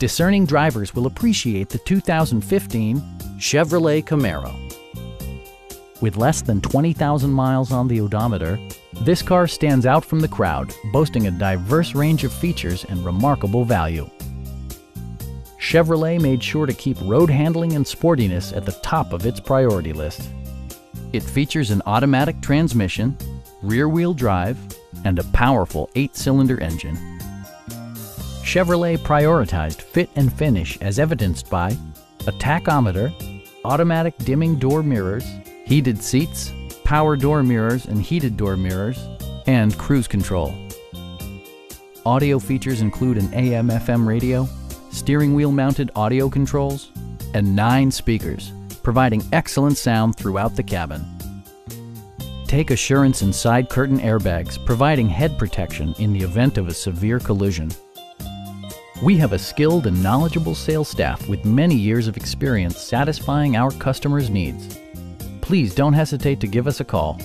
discerning drivers will appreciate the 2015 Chevrolet Camaro. With less than 20,000 miles on the odometer, this car stands out from the crowd, boasting a diverse range of features and remarkable value. Chevrolet made sure to keep road handling and sportiness at the top of its priority list. It features an automatic transmission, rear-wheel drive, and a powerful eight-cylinder engine. Chevrolet prioritized fit and finish as evidenced by a tachometer, automatic dimming door mirrors, heated seats, power door mirrors and heated door mirrors, and cruise control. Audio features include an AM-FM radio, steering wheel mounted audio controls, and nine speakers, providing excellent sound throughout the cabin. Take assurance in side curtain airbags, providing head protection in the event of a severe collision. We have a skilled and knowledgeable sales staff with many years of experience satisfying our customers' needs. Please don't hesitate to give us a call